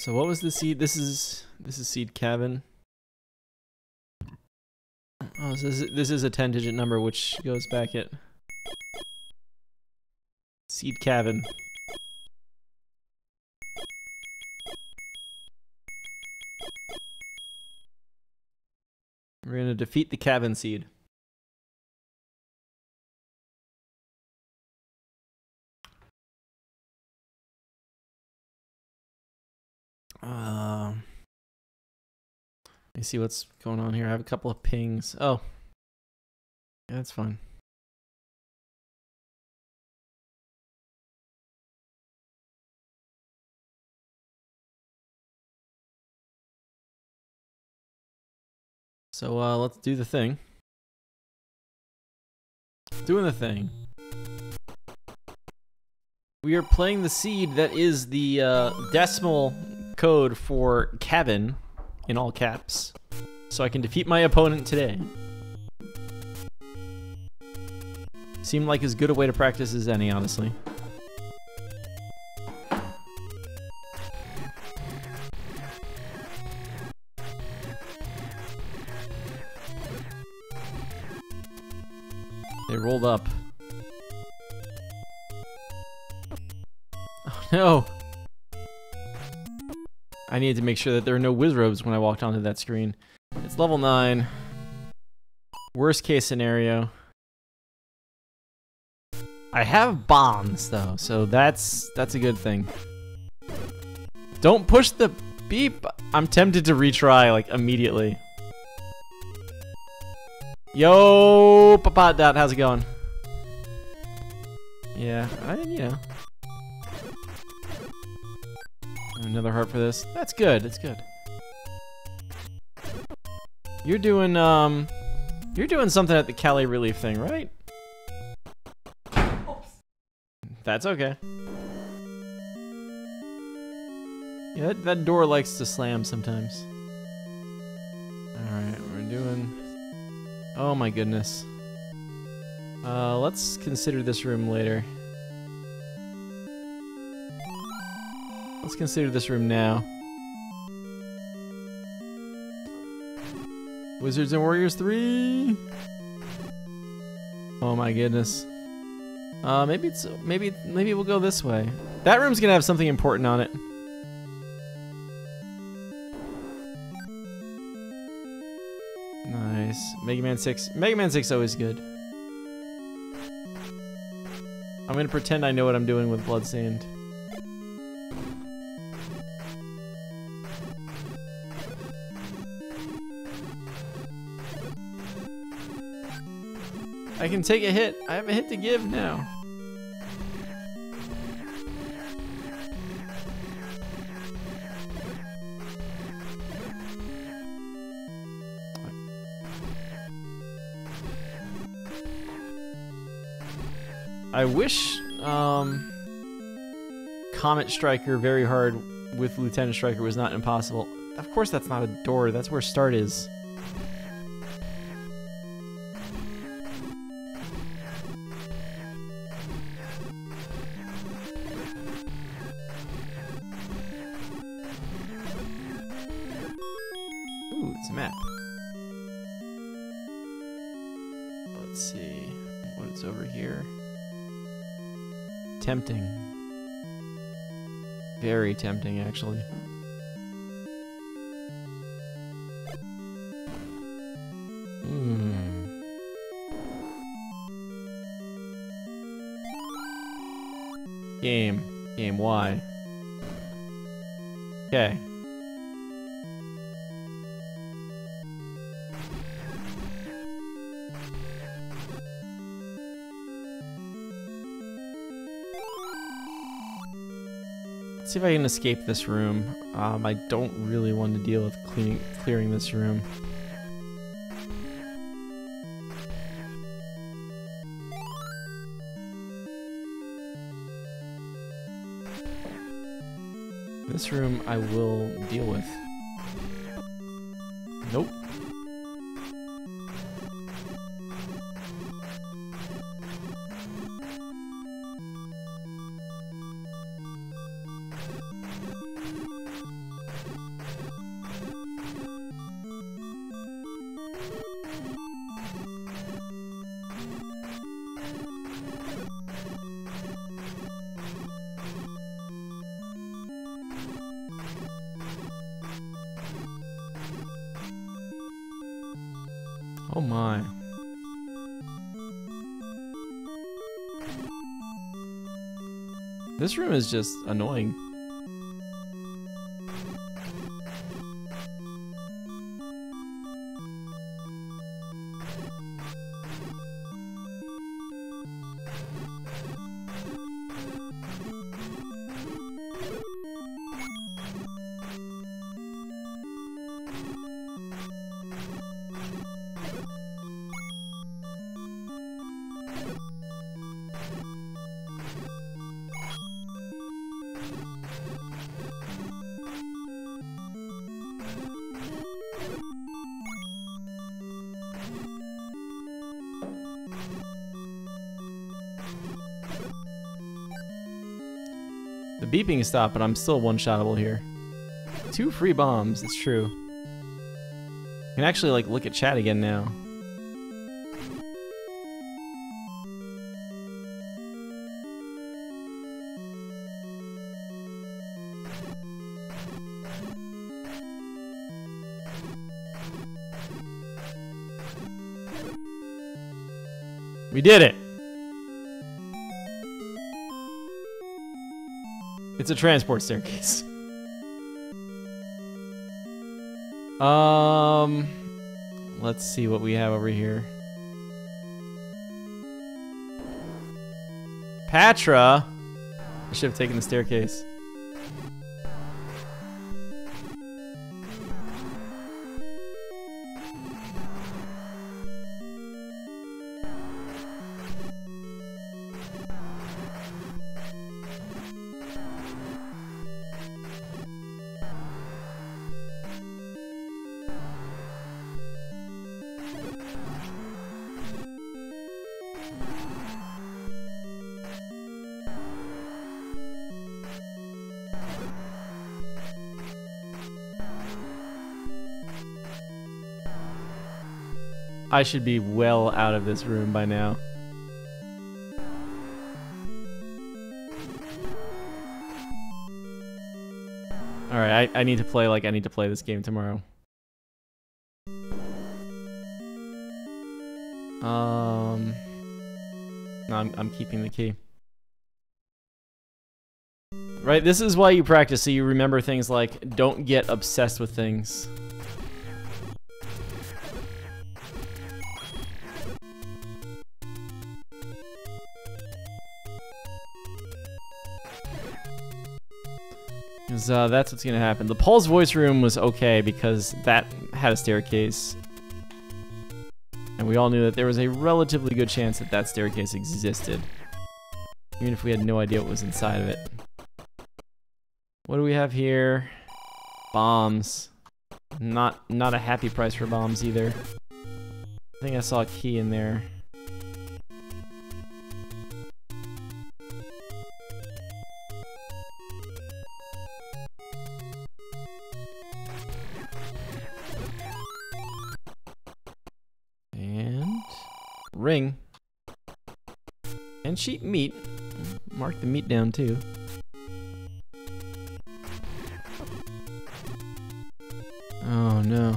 So what was the seed? This is this is seed cabin. Oh, so this is, this is a 10 digit number which goes back at seed cabin. We're gonna defeat the cabin seed. Me see what's going on here. I have a couple of pings. Oh, yeah, that's fine. So uh, let's do the thing. Doing the thing. We are playing the seed that is the uh, decimal code for Kevin in all caps, so I can defeat my opponent today. Seemed like as good a way to practice as any, honestly. They rolled up. Oh no! I needed to make sure that there are no Wizzrobes when I walked onto that screen. It's level 9. Worst case scenario. I have bombs though, so that's that's a good thing. Don't push the beep. I'm tempted to retry like immediately. Yo, Papa Dot, how's it going? Yeah, I you know. Another heart for this. That's good. That's good. You're doing um, you're doing something at the Cali Relief thing, right? That's okay. Yeah, that, that door likes to slam sometimes. Alright, we're doing... Oh my goodness. Uh, let's consider this room later. Let's consider this room now. Wizards and Warriors 3! Oh my goodness. Uh, maybe it's maybe maybe we'll go this way. That room's gonna have something important on it. Nice. Mega Man 6. Mega Man 6 always good. I'm gonna pretend I know what I'm doing with Bloodstained. I can take a hit. I have a hit to give now. I wish um, Comet Striker very hard with Lieutenant Striker was not impossible. Of course that's not a door, that's where start is. Tempting, actually. Let's see if I can escape this room. Um, I don't really want to deal with cleaning, clearing this room. This room I will deal with. Just annoying. Stopped, but I'm still one-shotable here. Two free bombs, it's true. I can actually like look at chat again now. We did it! It's a transport staircase. Um, let's see what we have over here. Patra! I should have taken the staircase. I should be well out of this room by now. Alright, I, I need to play like I need to play this game tomorrow. Um, no, I'm, I'm keeping the key. Right, this is why you practice, so you remember things like, don't get obsessed with things. Uh, that's what's gonna happen. The Pols Voice room was okay because that had a staircase. And we all knew that there was a relatively good chance that that staircase existed. Even if we had no idea what was inside of it. What do we have here? Bombs. Not not a happy price for bombs either. I think I saw a key in there. Ring. And sheep meat. Mark the meat down too. Oh no.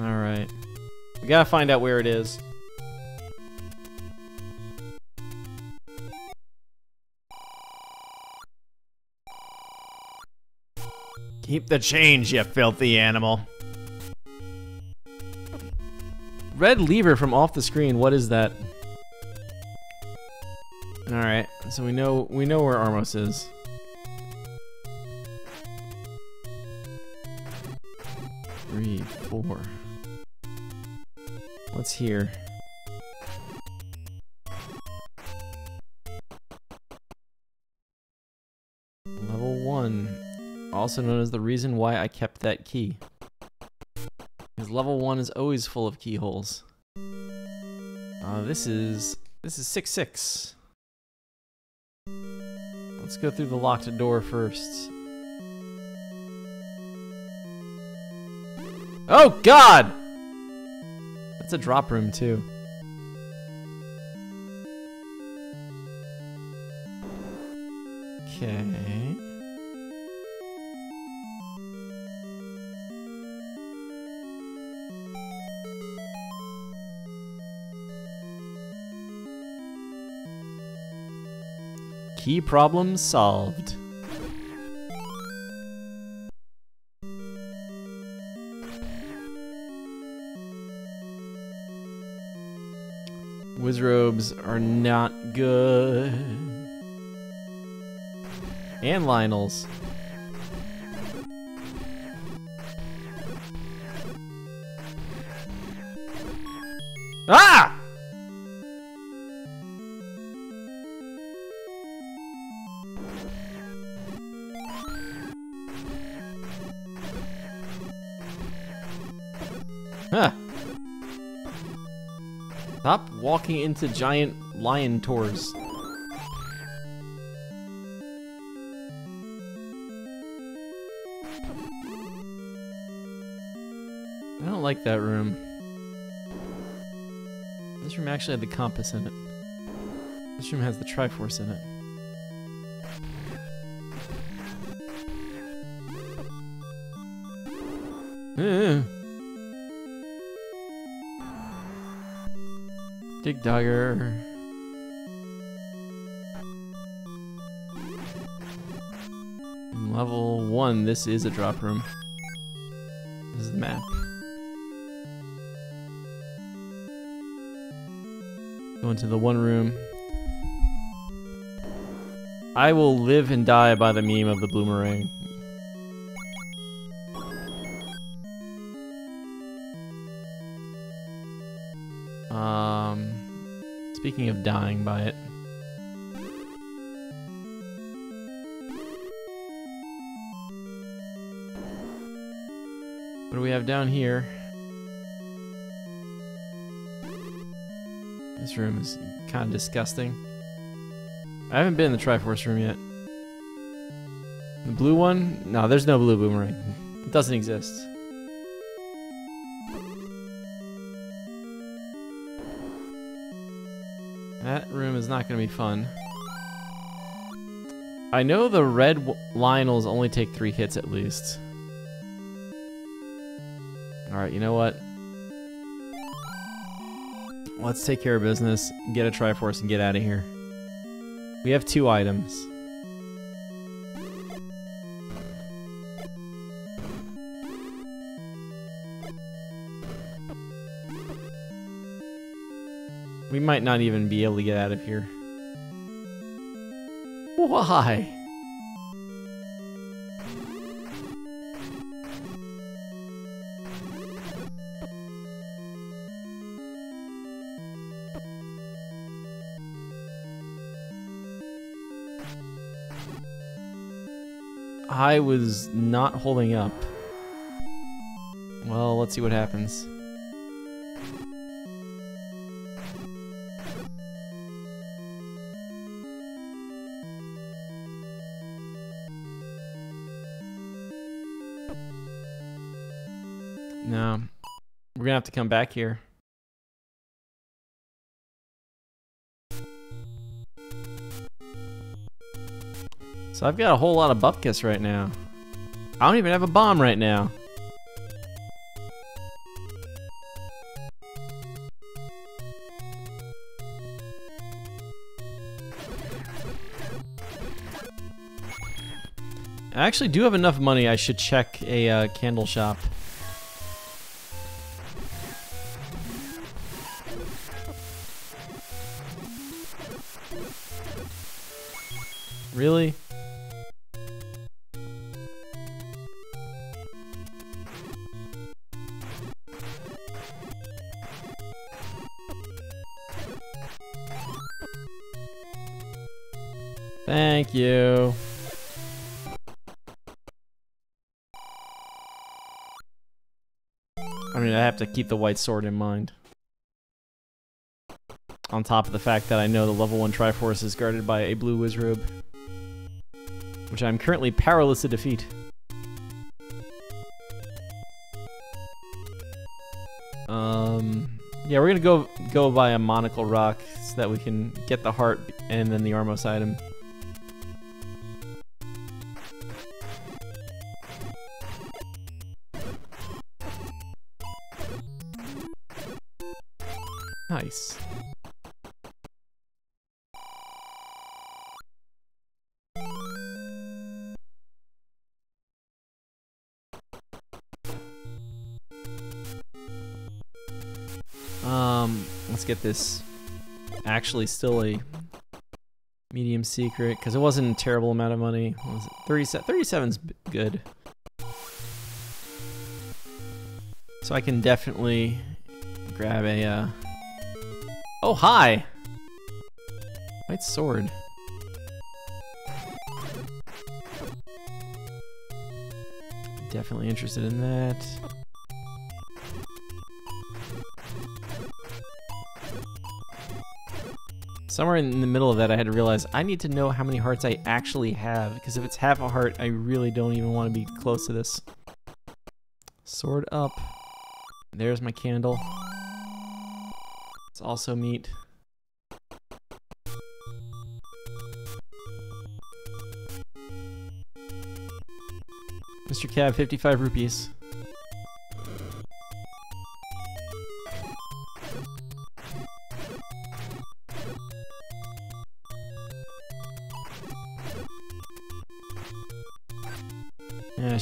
Alright. We gotta find out where it is. Keep the change, you filthy animal. Red lever from off the screen, what is that? Alright, so we know we know where Armos is. Three, four. What's here? Also known as the reason why I kept that key. Because level one is always full of keyholes. Uh, this is this is six six. Let's go through the locked door first. Oh God! That's a drop room too. Okay. Key problem solved. Wizzrobes are not good. And Lynels. Ah! Walking into giant lion tours. I don't like that room. This room actually had the compass in it. This room has the Triforce in it. Eh. Digdogger. Level 1, this is a drop room. This is the map. Go into the one room. I will live and die by the meme of the boomerang. Speaking of dying by it. What do we have down here? This room is kind of disgusting. I haven't been in the Triforce room yet. The blue one? No, there's no blue boomerang. It doesn't exist. Not going to be fun. I know the red Lynels only take three hits at least. Alright, you know what? Let's take care of business, get a Triforce, and get out of here. We have two items. We might not even be able to get out of here. Why? I was not holding up. Well, let's see what happens. Have to come back here. So I've got a whole lot of bupkis right now. I don't even have a bomb right now. I actually do have enough money I should check a uh, candle shop. To keep the white sword in mind. On top of the fact that I know the level 1 Triforce is guarded by a blue Wizzrobe. Which I'm currently powerless to defeat. Um, yeah, we're gonna go go by a monocle rock so that we can get the heart and then the Armos item. Get this actually still a medium secret because it wasn't a terrible amount of money. Was it 37? 37's good. So I can definitely grab a. Uh... Oh hi, white sword. Definitely interested in that. Somewhere in the middle of that, I had to realize I need to know how many hearts I actually have, because if it's half a heart, I really don't even want to be close to this. Sword up. There's my candle. It's also meat. Mr. Cab, 55 rupees.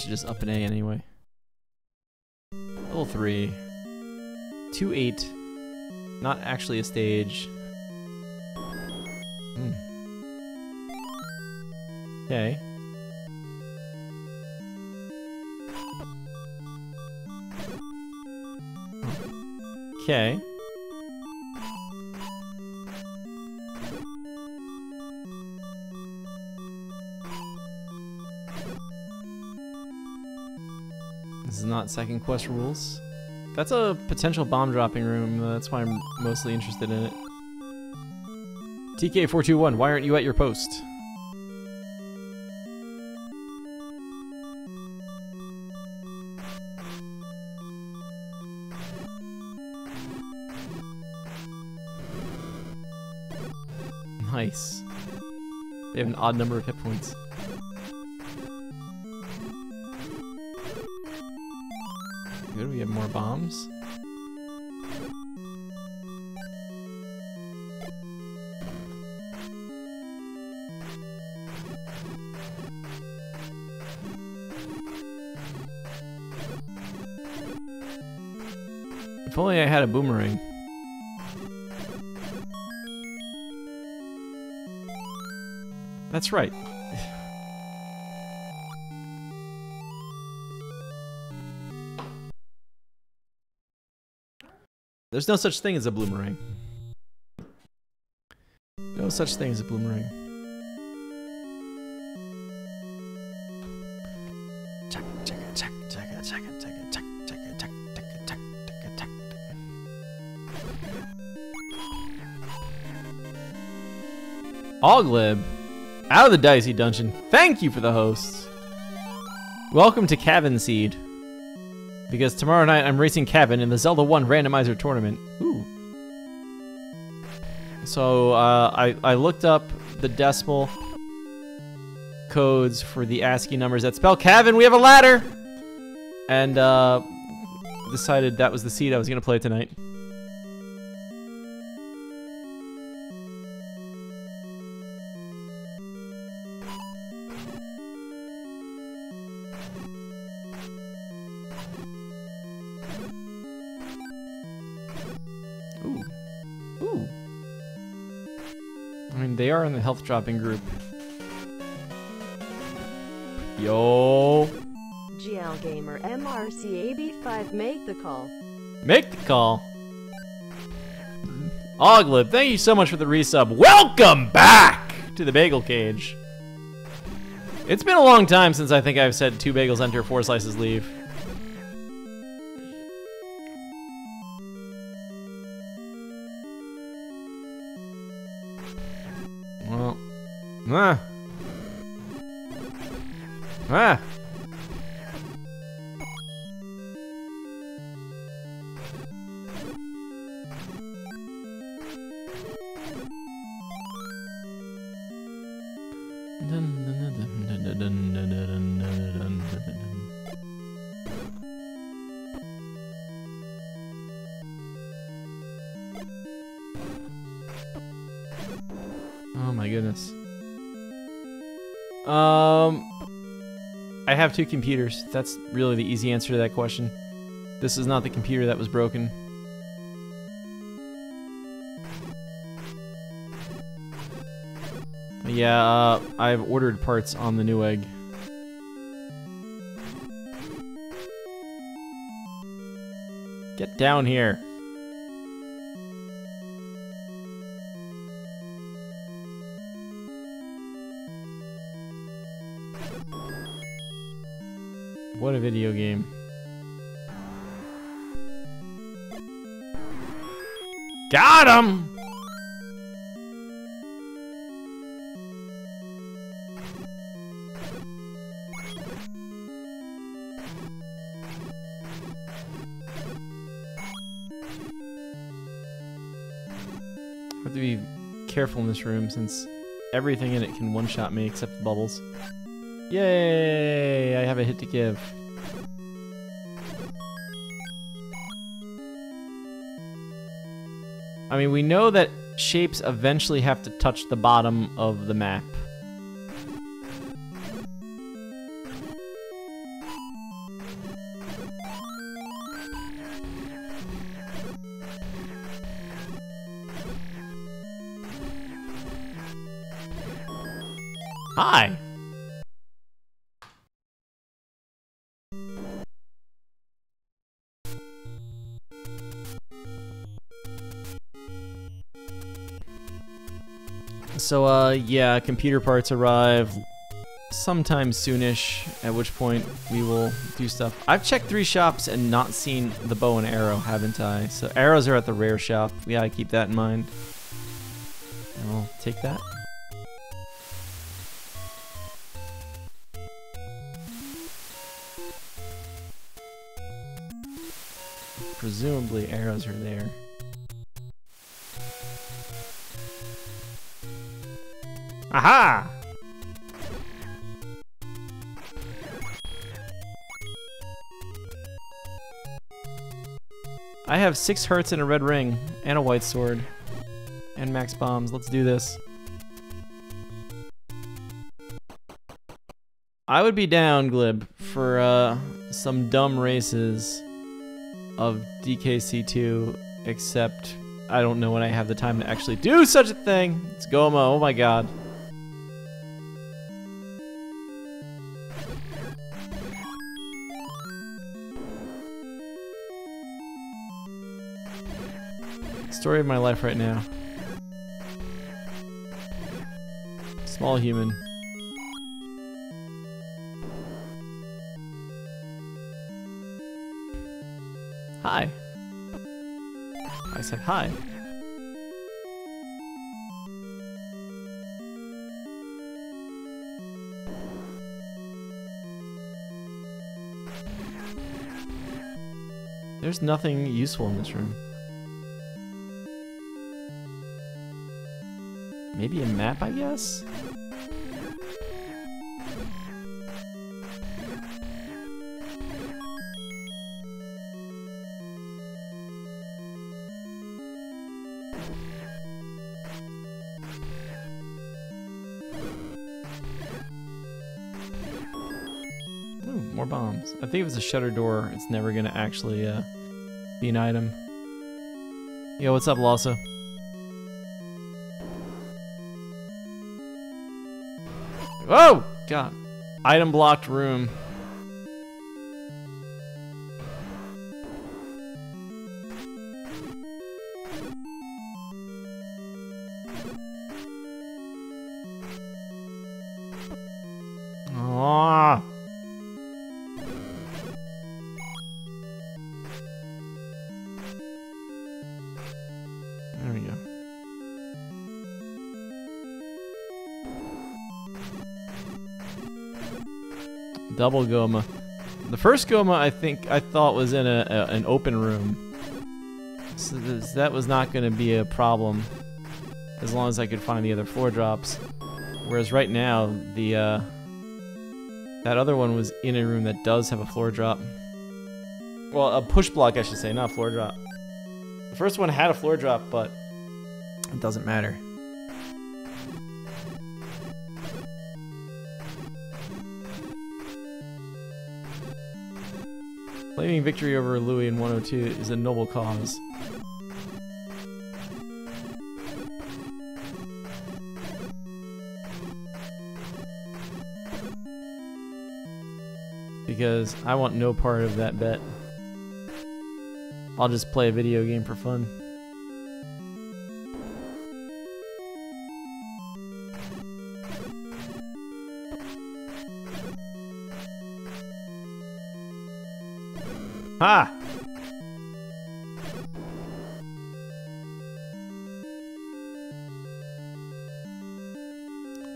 Should just up an A anyway. Level 3. 2-8. Not actually a stage. Hmm. Okay. Okay. Not second quest rules. That's a potential bomb dropping room. That's why I'm mostly interested in it. TK421, why aren't you at your post? Nice. They have an odd number of hit points. Good, we have more bombs. If only I had a boomerang. That's right. There's no such thing as a bloomerang. No such thing as a bloomerang. Oglib, out of the dicey dungeon. Thank you for the hosts. Welcome to Cabin Seed. Because tomorrow night I'm racing Kevin in the Zelda 1 randomizer tournament. Ooh. So uh, I, I looked up the decimal codes for the ASCII numbers that spell Kevin. We have a ladder! And uh, decided that was the seed I was going to play tonight. The health dropping group. Yo. GL Gamer MRCAB5 make the call. Make the call. Oglib, thank you so much for the resub. Welcome back to the Bagel Cage. It's been a long time since I think I've said two bagels enter, four slices leave. А! А! Two computers. That's really the easy answer to that question. This is not the computer that was broken. Yeah, uh, I've ordered parts on the Newegg. Get down here. A video game. Got him! have to be careful in this room since everything in it can one-shot me except the bubbles. Yay! I have a hit to give. I mean, we know that shapes eventually have to touch the bottom of the map. Hi. So, uh, yeah, computer parts arrive sometime soonish, at which point we will do stuff. I've checked three shops and not seen the bow and arrow, haven't I? So arrows are at the rare shop. We gotta keep that in mind. And we'll take that. Presumably arrows are there. Aha! I have six hearts and a red ring, and a white sword, and max bombs. Let's do this. I would be down, Glib, for uh, some dumb races of DKC2, except I don't know when I have the time to actually do such a thing. It's Gohma, oh my god. Story of my life right now. Small human. Hi. I said hi. There's nothing useful in this room. Maybe a map, I guess? Bombs. I think if it's a shutter door, it's never gonna actually uh, be an item. Yo, what's up, Lhasa? Oh! God. Item blocked room. Double Gohma. The first Gohma I think I thought was in a, a an open room. So this, that was not going to be a problem as long as I could find the other floor drops. Whereas right now, the uh, that other one was in a room that does have a floor drop. Well, a push block, I should say, not a floor drop. The first one had a floor drop, but it doesn't matter. Claiming victory over Louis in 102 is a noble cause. Because I want no part of that bet. I'll just play a video game for fun. Ha!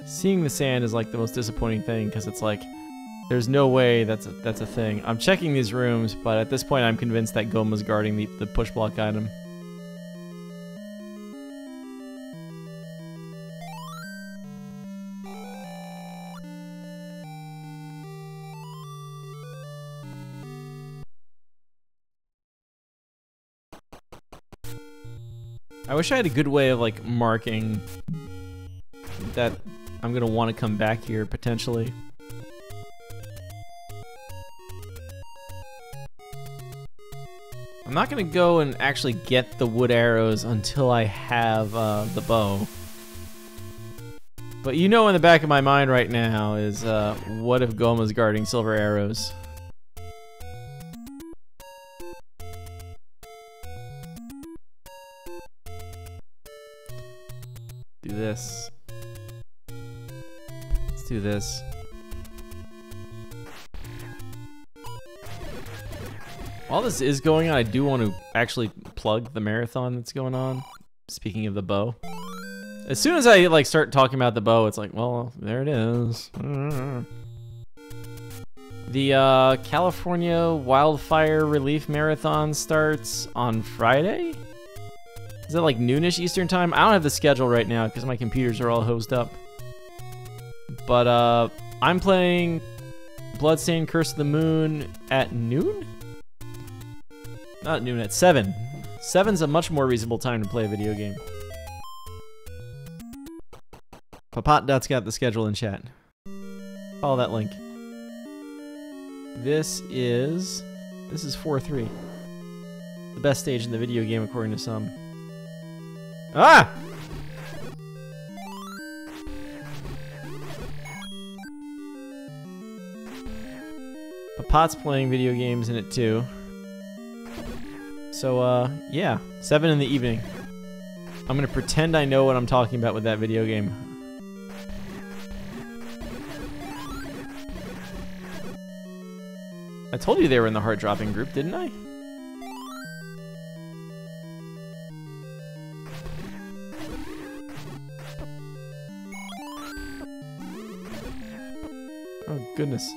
Seeing the sand is like the most disappointing thing because it's like there's no way that's a, that's a thing. I'm checking these rooms, but at this point I'm convinced that Gohma's guarding the, the push block item. Wish I had a good way of like marking that I'm gonna want to come back here potentially. I'm not gonna go and actually get the wood arrows until I have uh, the bow. But you know in the back of my mind right now is, uh, what if Gohma's guarding silver arrows? Do this. While this is going on, I do want to actually plug the marathon that's going on. Speaking of the bow. As soon as I like start talking about the bow, it's like, well, there it is. The uh, California Wildfire Relief Marathon starts on Friday? Is that like noonish Eastern time? I don't have the schedule right now because my computers are all hosed up. But uh, I'm playing Bloodstained Curse of the Moon at noon? Not noon, at 7. 7's a much more reasonable time to play a video game. Papat.'s got the schedule in chat. Follow that link. This is... This is 4-3. The best stage in the video game according to some. Ah! Papat's playing video games in it too. So, uh, yeah. 7 in the evening. I'm gonna pretend I know what I'm talking about with that video game. I told you they were in the heart dropping group, didn't I? Oh, goodness.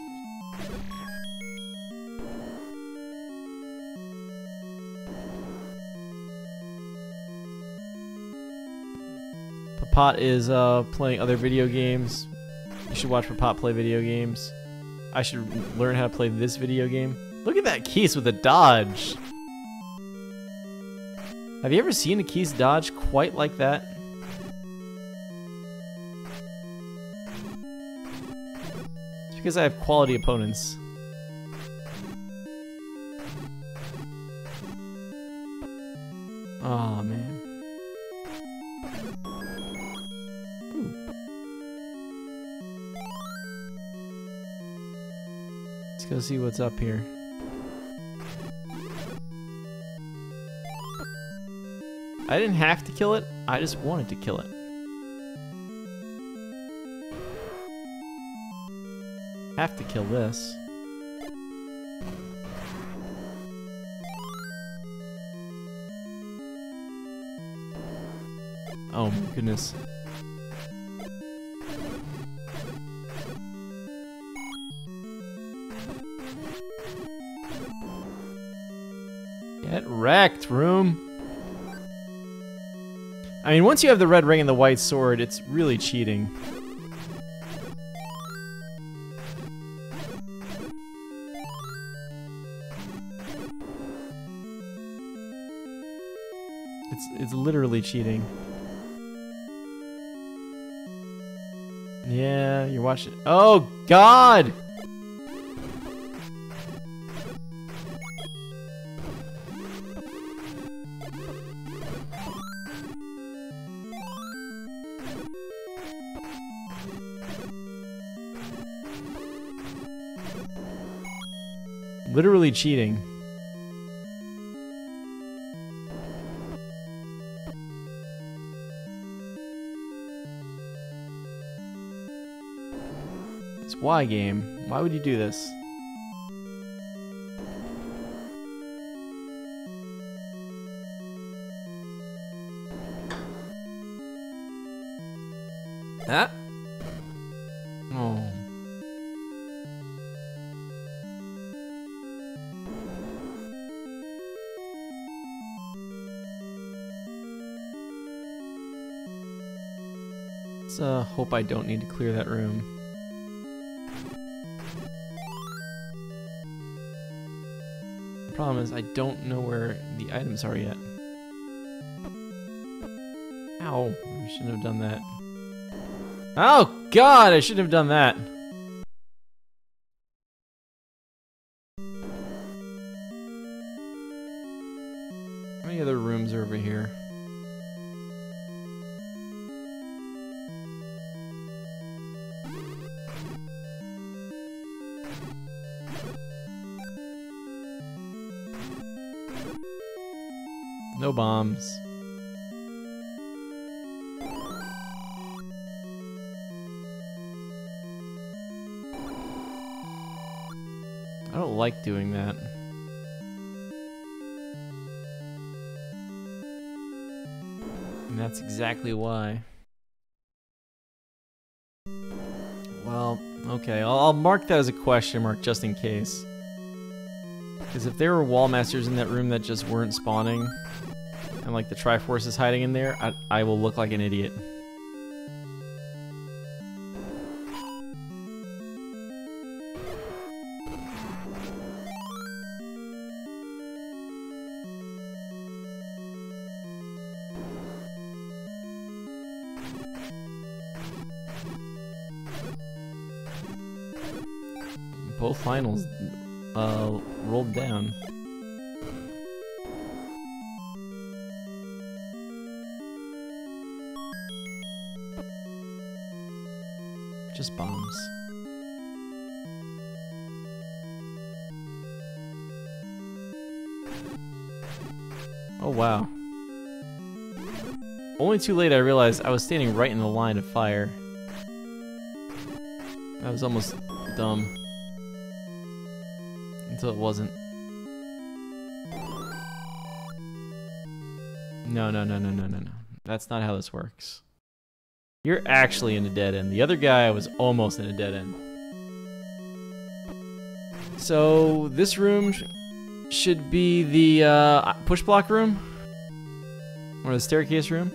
Papat is uh, playing other video games. You should watch for Pot play video games. I should learn how to play this video game. Look at that Keese with a dodge. Have you ever seen a Keese dodge quite like that? It's because I have quality opponents. See what's up here. I didn't have to kill it, I just wanted to kill it. Have to kill this. Oh my goodness. Wrecked, room. I mean, once you have the red ring and the white sword, it's really cheating. It's it's literally cheating. Yeah, you're watching. Oh God! Literally cheating. It's why game. Why would you do this? Hope I don't need to clear that room. The problem is I don't know where the items are yet. Ow, I shouldn't have done that. Oh god, I shouldn't have done that. Exactly why. Well, okay, I'll, I'll mark that as a question mark just in case. Because if there were wall masters in that room that just weren't spawning, and like the Triforce is hiding in there, I, I will look like an idiot. Finals uh, rolled down. Just bombs. Oh wow. Only too late I realized I was standing right in the line of fire. That was almost dumb. Until it wasn't. No, no, no, no, no, no, no. That's not how this works. You're actually in a dead end. The other guy was almost in a dead end. So, this room sh should be the uh, push block room? Or the staircase room?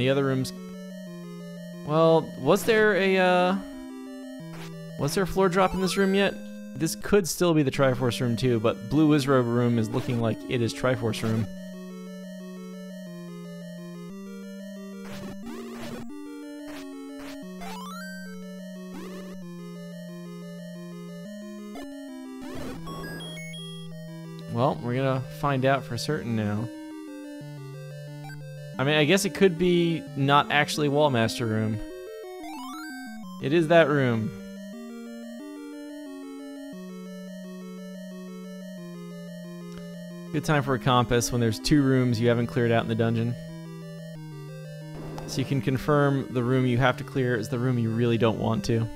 The other rooms. Well, was there a uh, was there a floor drop in this room yet? This could still be the Triforce room too, but Blue Wizzrobe room is looking like it is Triforce room. Well, we're gonna find out for certain now. I mean, I guess it could be not actually Wallmaster room. It is that room. Good time for a compass when there's two rooms you haven't cleared out in the dungeon. So you can confirm the room you have to clear is the room you really don't want to.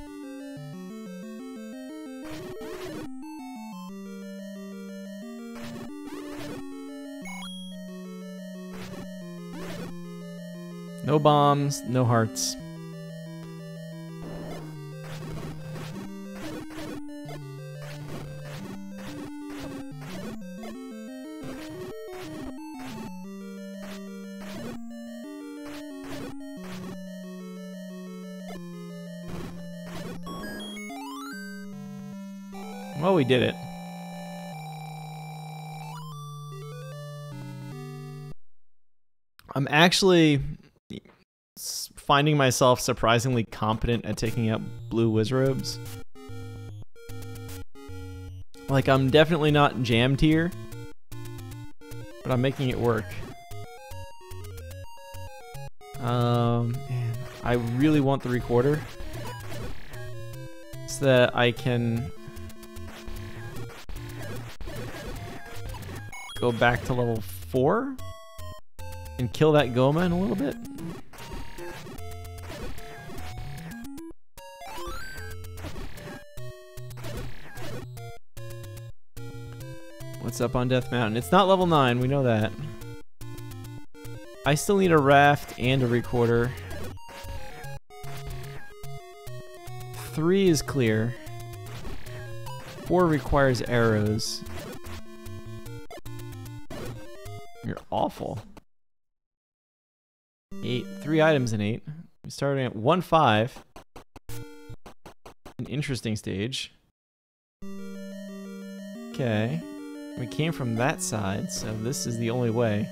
No bombs, no hearts. Well, we did it. I'm actually finding myself surprisingly competent at taking out blue wizzrobes. Like, I'm definitely not jammed here, but I'm making it work. Um, man, I really want the recorder so that I can go back to level four and kill that Gohma in a little bit. What's up on Death Mountain? It's not level 9, we know that. I still need a raft and a recorder. Three is clear. Four requires arrows. You're awful. Eight. Three items in eight. We're starting at one five. An interesting stage. Okay. We came from that side, so this is the only way.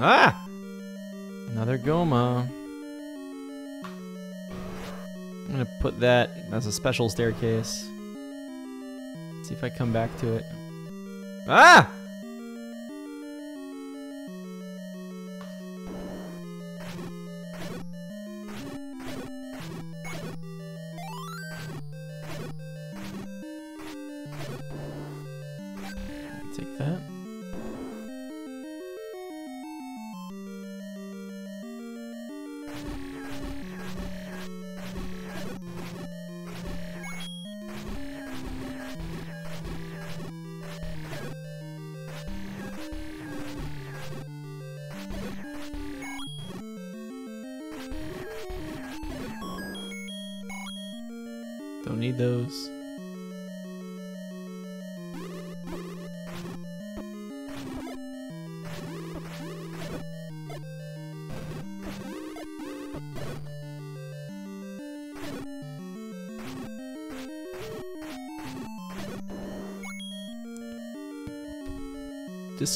Ah! Another Gohma. I'm gonna put that as a special staircase. See if I come back to it. Ah!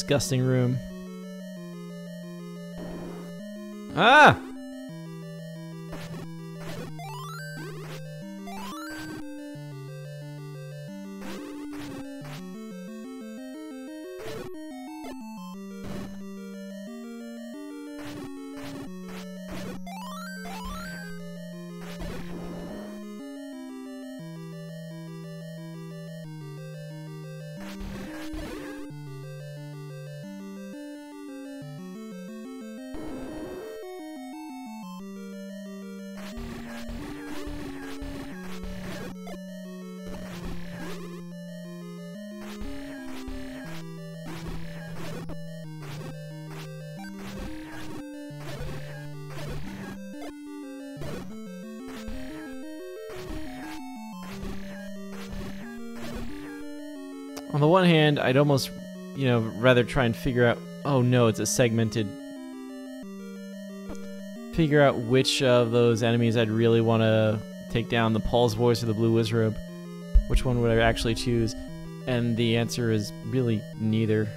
Disgusting room. Ah! On the one hand, I'd almost, you know, rather try and figure out, oh no, it's a segmented. Figure out which of those enemies I'd really want to take down, the Pols Voice or the Blue Wizzrobe. Which one would I actually choose? And the answer is really neither.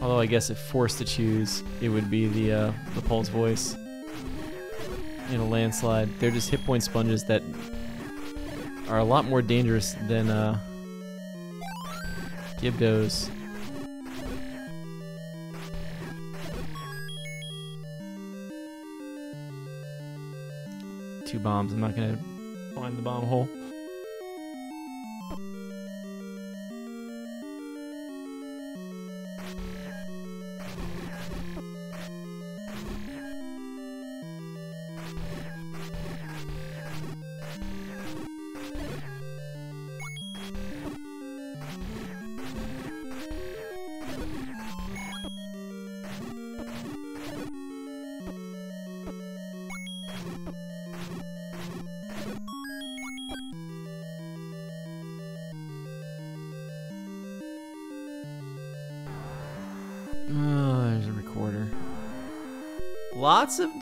Although I guess if forced to choose, it would be the uh, the Pols Voice. In a landslide, they're just hit point sponges that are a lot more dangerous than uh, Gibdos. Two bombs. I'm not gonna find the bomb hole.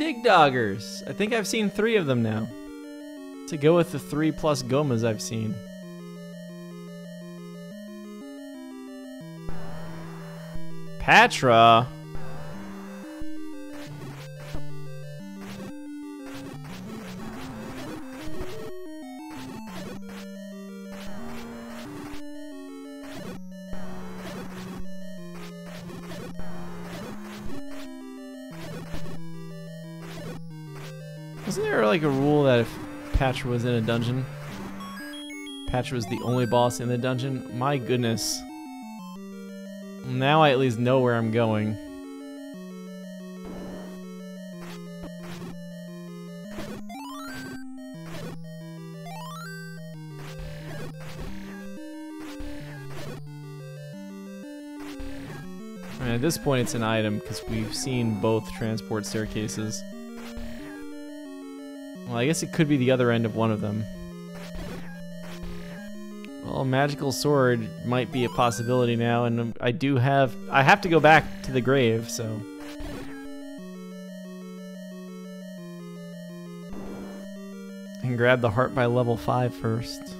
Dig doggers. I think I've seen three of them now. To go with the three plus Gohmas I've seen. Patra. Like a rule that if Patch was in a dungeon, Patch was the only boss in the dungeon? My goodness. Now I at least know where I'm going. At this point it's an item because we've seen both transport staircases. Well, I guess it could be the other end of one of them. Well, magical sword might be a possibility now, and I do have... I have to go back to the grave, so... Can grab the heart by level 5 first.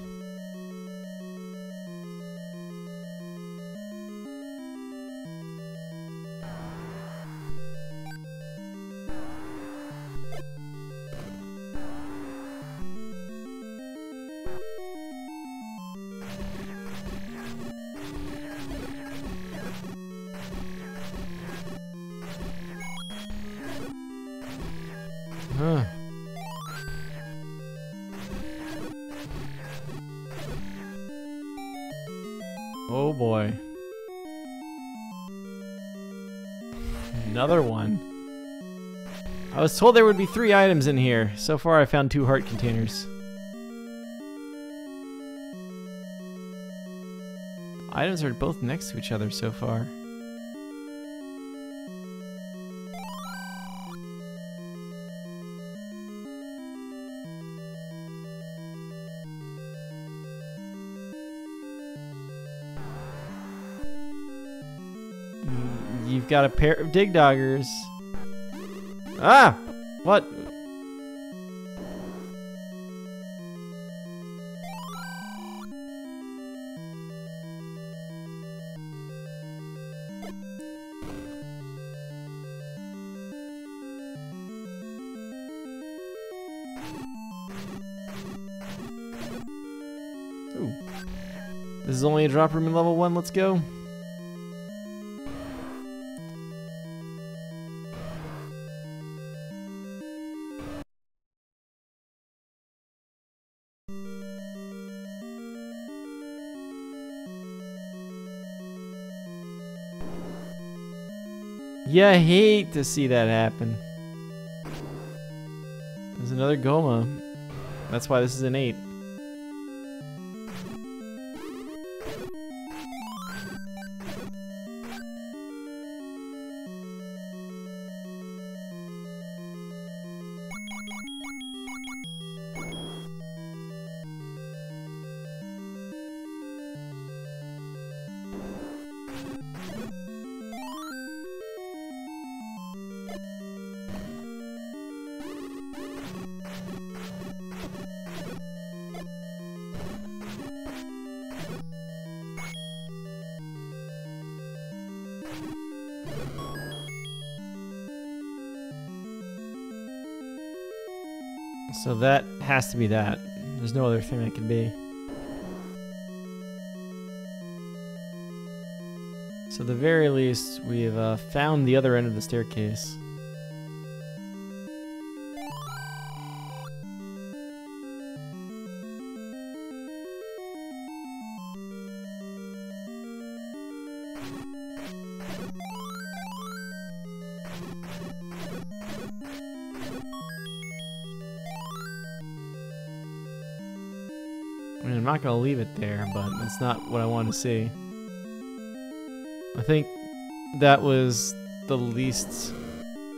Was told there would be three items in here. So far I found two heart containers. Items are both next to each other so far. Mm, You've got a pair of Digdoggers. Ah! What? Ooh. This is only a drop room in level 1, let's go. Yeah, I hate to see that happen. There's another Gohma. That's why this is an 8. To be that. There's no other thing that can be. So at the very least, we've uh, found the other end of the staircase. Gonna leave it there, but it's not what I want to see. I think that was the least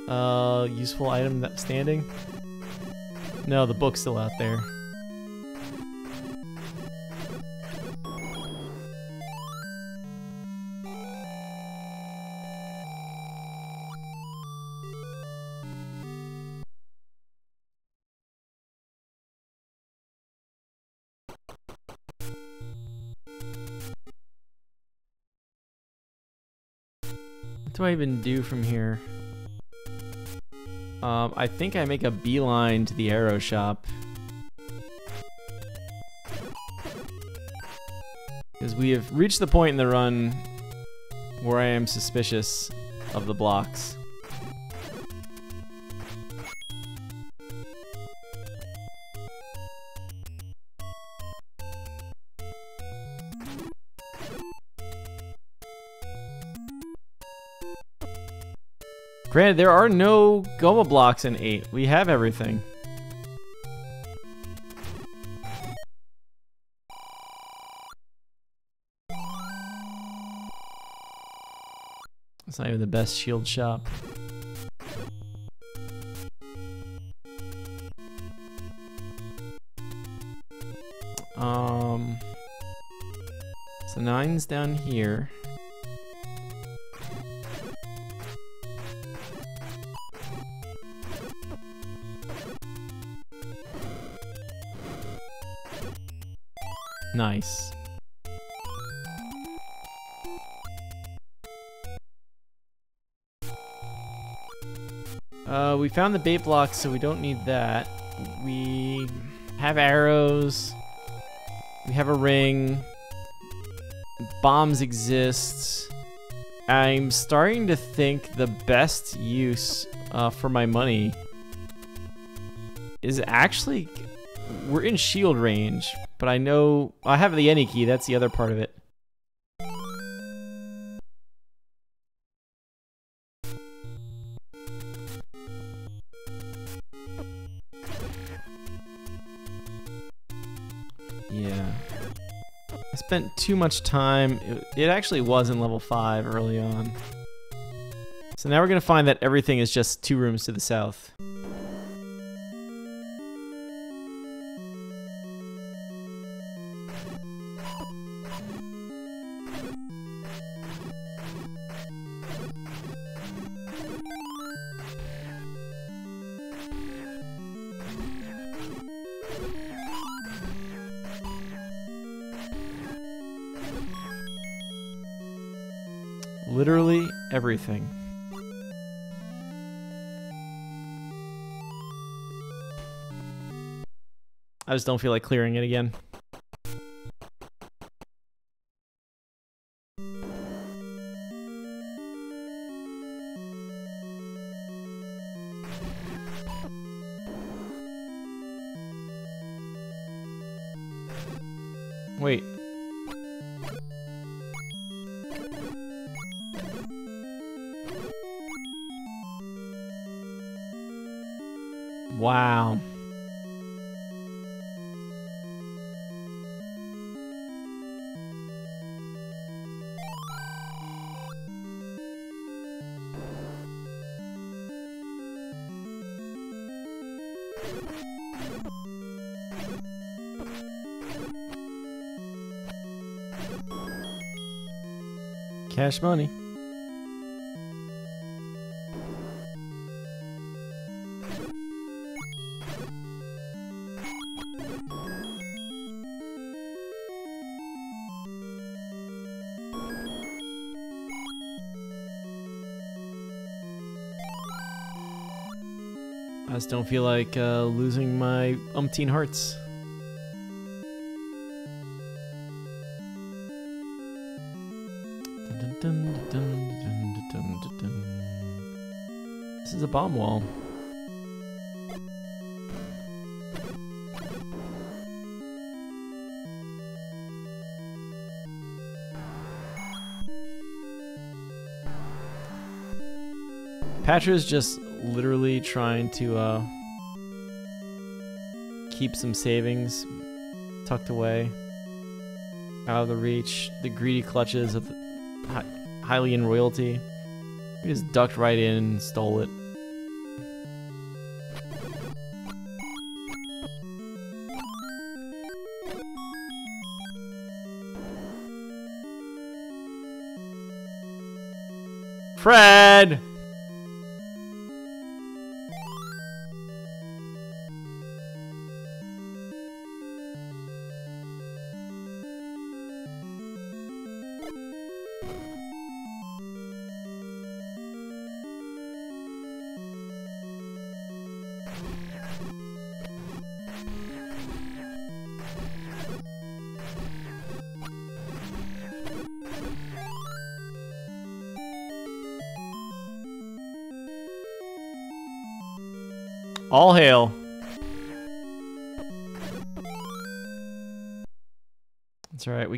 uh, useful item that's standing. No, the book's still out there. Do I even do from here? Um, I think I make a beeline to the arrow shop. Because we have reached the point in the run where I am suspicious of the blocks. Granted, there are no Gohma blocks in 8. We have everything. It's not even the best shield shop. Um, so nine's down here. Nice. Uh, we found the bait block, so we don't need that. We have arrows. We have a ring. Bombs exist. I'm starting to think the best use uh, for my money is actually we're in shield range, but I know I have the any key. That's the other part of it. Yeah. I spent too much time. It, actually was in level 5 early on. So now we're going to find that everything is just two rooms to the south. Literally everything. I just don't feel like clearing it again. Cash money. I just don't feel like uh, losing my umpteen hearts. Bomb wall. Patra's just literally trying to uh, keep some savings tucked away out of the reach, the greedy clutches of Hy Hylian royalty. He just ducked right in and stole it. Fred!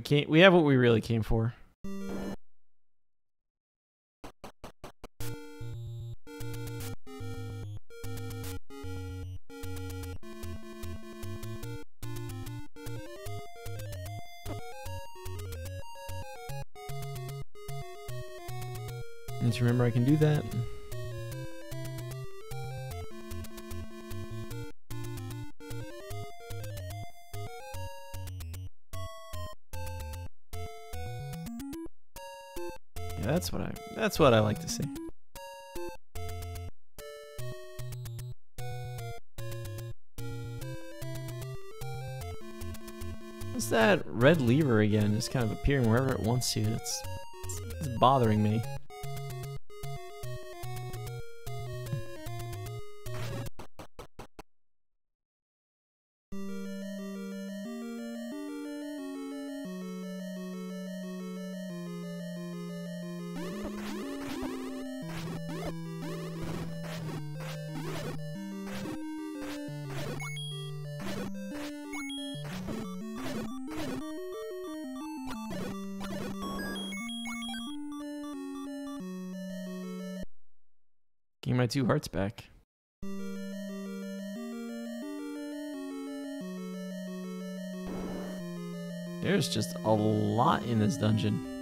Can't. We have what we really came for. That's what I like to see. What's that red lever again? Just kind of appearing wherever it wants to. It's, it's, it's bothering me. My two hearts back. There's just a lot in this dungeon.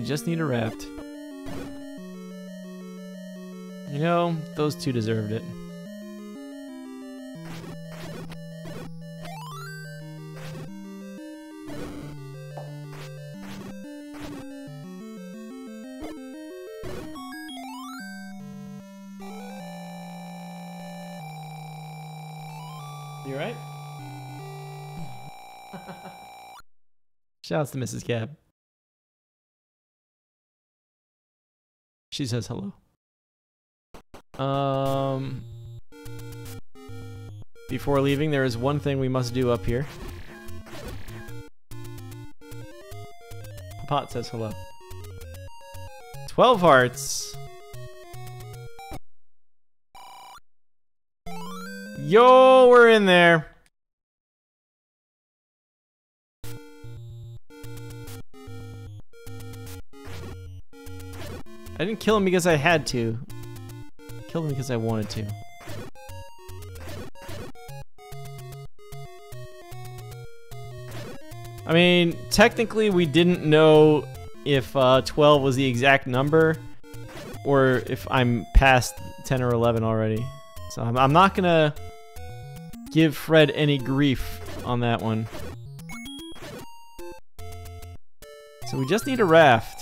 We just need a raft. You know, those two deserved it. You right? Shouts to Mrs. Cab. She says hello. Um, before leaving, there is one thing we must do up here. Pot says hello. 12 hearts. Yo, we're in there. Kill him because I had to. I killed him because I wanted to. I mean, technically we didn't know if uh, 12 was the exact number or if I'm past 10 or 11 already. So I'm, I'm not gonna give Fred any grief on that one. So we just need a raft.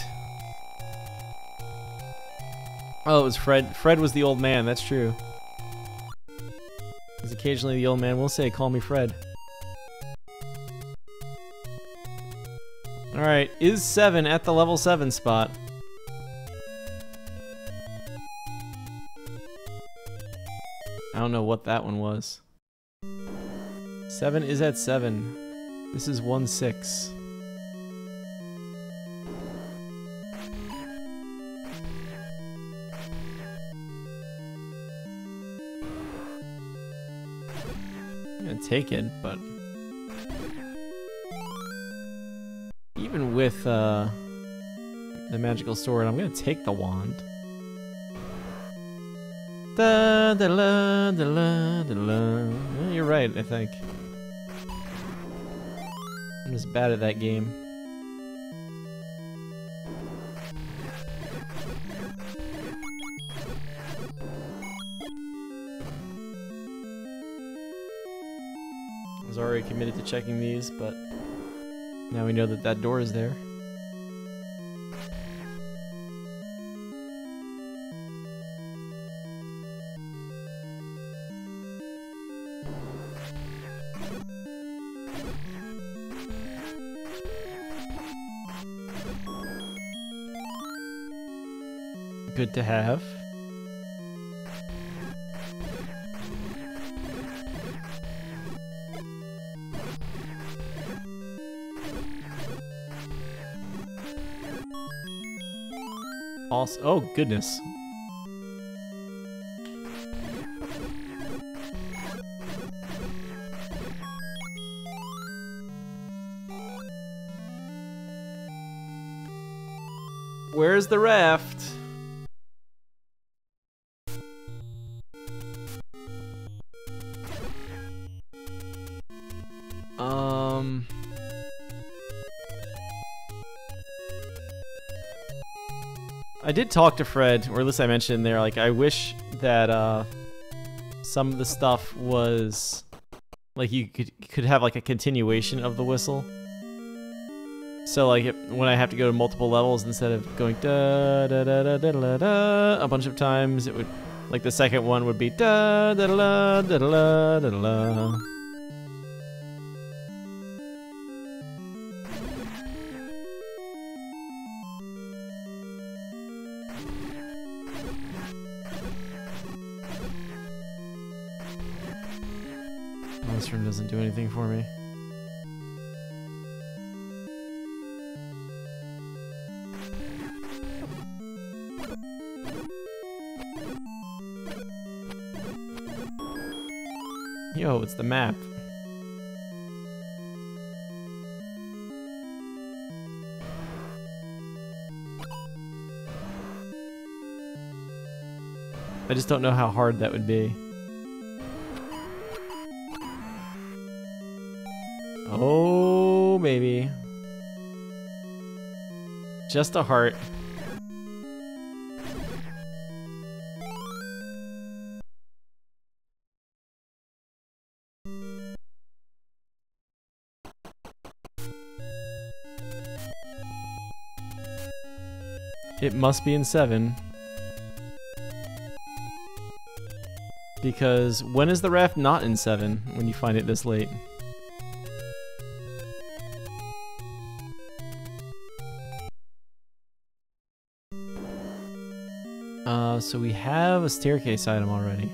Oh, it was Fred. Fred was the old man, that's true. Because occasionally the old man will say, call me Fred. Alright, is 7 at the level 7 spot? I don't know what that one was. 7 is at 7. This is 1 take it, but even with uh, the magical sword, I'm gonna take the wand. Da, da, la, da, la, da, la. You're right, I think. I'm just bad at that game. Already committed to checking these, but now we know that that door is there. Good to have. Also, oh goodness. Where's the raft? Did talk to Fred, or at least I mentioned there, like, I wish that, uh, some of the stuff was, like, you could, could have, like, a continuation of the whistle. So, like, when I have to go to multiple levels, instead of going da da da da da da da a bunch of times, it would, like, the second one would be da da da da da da da da. Do anything for me. Yo, it's the map. I just don't know how hard that would be. Just a heart. It must be in 7. Because when is the raft not in 7 when you find it this late? Uh, so we have a staircase item already.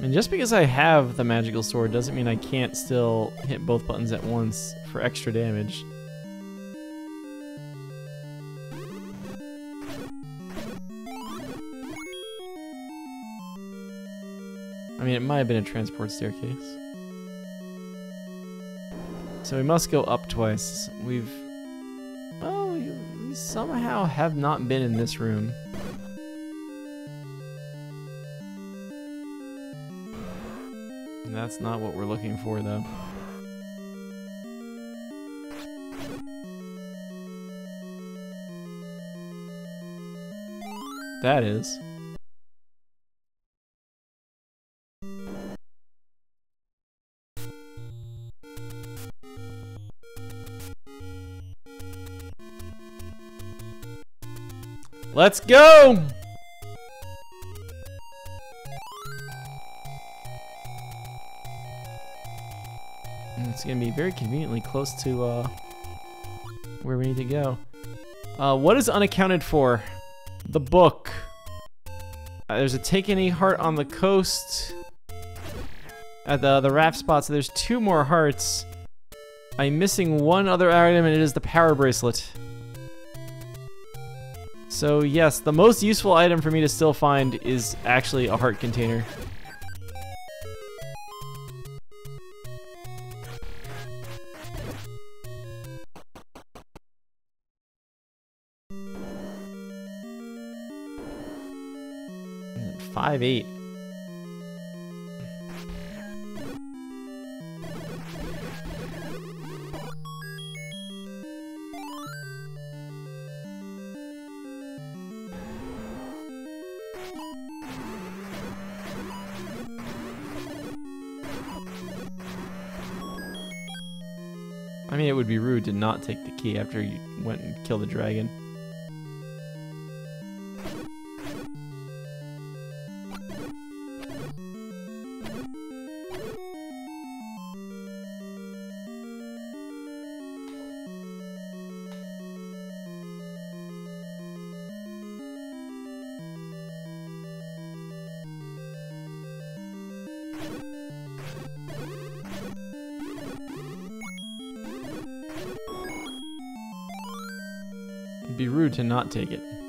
And just because I have the magical sword doesn't mean I can't still hit both buttons at once for extra damage. Might have been a transport staircase. So we must go up twice. We've... Oh, we, we somehow have not been in this room. And that's not what we're looking for, though. That is. Let's go! It's gonna be very conveniently close to uh, where we need to go. Uh, what is unaccounted for? The book. Uh, there's a take any heart on the coast at the the raft spot. So there's two more hearts. I'm missing one other item, and it is the power bracelet. So yes, the most useful item for me to still find is actually a heart container. Hmm, five eight. Mean, it would be rude to not take the key after you went and killed the dragon. Rude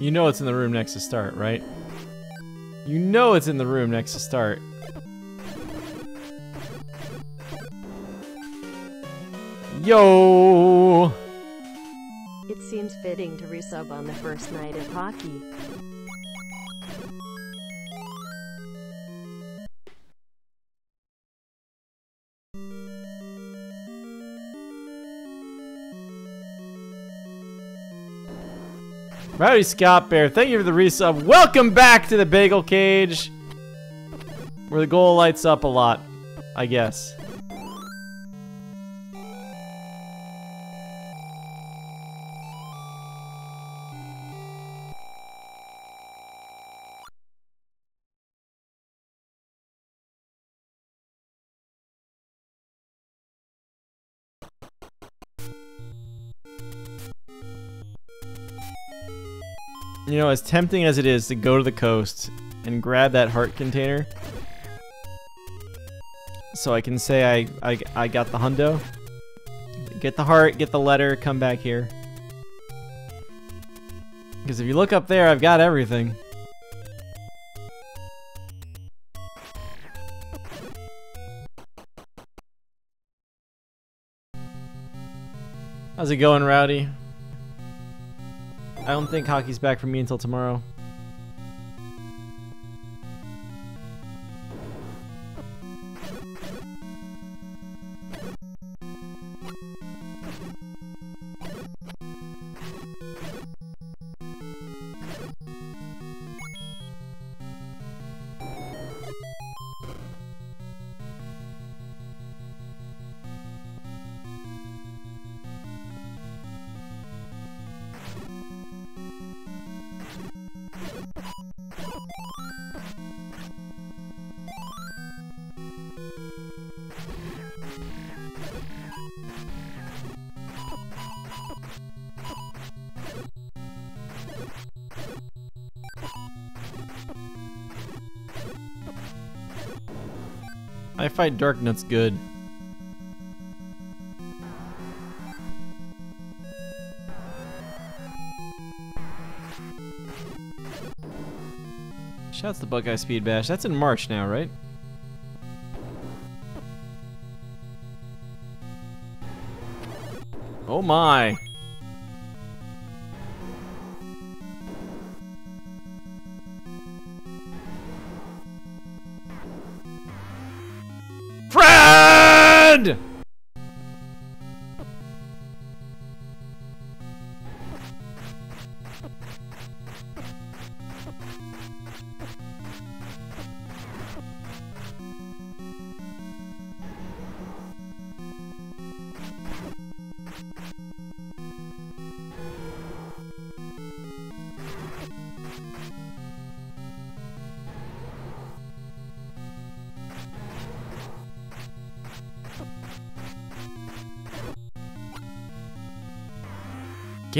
You know it's in the room next to start, right? You know it's in the room next to start. Yo! It seems fitting to resub on the first night of hockey. Rowdy Scott Bear, thank you for the resub. Welcome back to the Bagel Cage, where the goal lights up a lot, I guess. As tempting as it is to go to the coast and grab that heart container, so I can say I, I, I got the hundo, get the heart, get the letter, come back here. Because if you look up there, I've got everything. How's it going, Rowdy? I don't think hockey's back for me until tomorrow. I fight Darknut's good. Shouts to Buckeye Speed Bash. That's in March now, right? Oh my.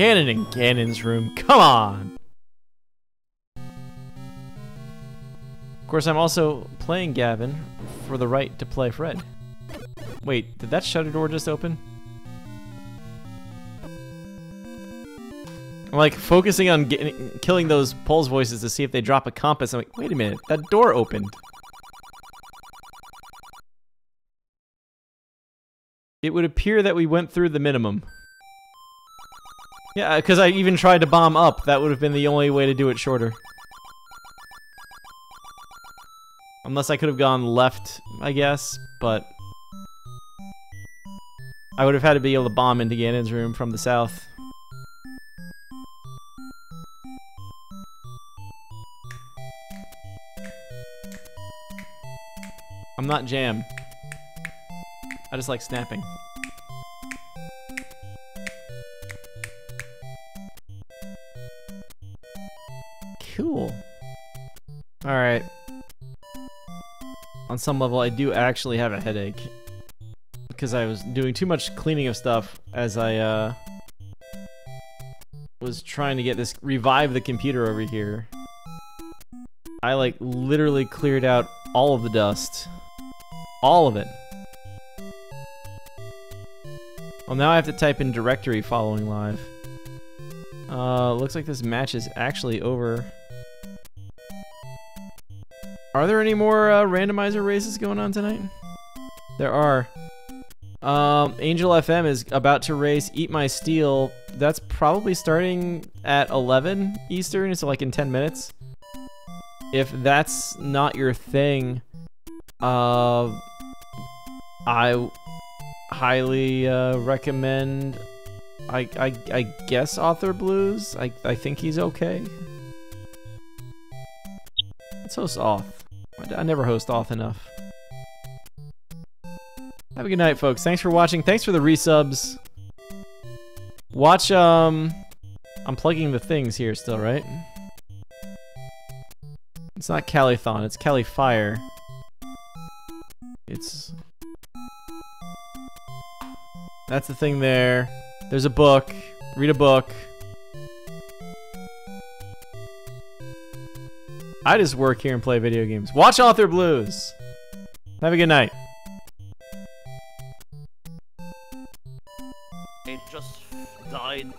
Ganon in Ganon's room. Come on. Of course, I'm also playing Gavin for the right to play Fred. Wait, did that shutter door just open? I'm like focusing on getting, killing those Pols Voices to see if they drop a compass. I'm like, wait a minute, that door opened. It would appear that we went through the minimum. Yeah, because I even tried to bomb up. That would have been the only way to do it shorter. Unless I could have gone left, I guess, but... I would have had to be able to bomb into Ganon's room from the south. I'm not jam. I just like snapping. On some level, I do actually have a headache. Because I was doing too much cleaning of stuff as I, uh... Was trying to get this... Revive the computer over here. I, like, literally cleared out all of the dust. All of it. Well, now I have to type in directory following live. Uh, looks like this match is actually over. Are there any more uh, randomizer races going on tonight? There are. Um, Angel FM is about to race Eat My Steel. That's probably starting at 11 Eastern, so like in 10 minutes. If that's not your thing, uh, I highly uh, recommend. I, I I guess Author Blues. I I think he's okay. Let's host Auth. I never host Auth enough. Have a good night, folks. Thanks for watching. Thanks for the resubs. Watch, um... I'm plugging the things here still, right? It's not Calithon, it's Califire. It's... That's the thing there. There's a book. Read a book. I just work here and play video games. Watch Author Blues. Have a good night. It just died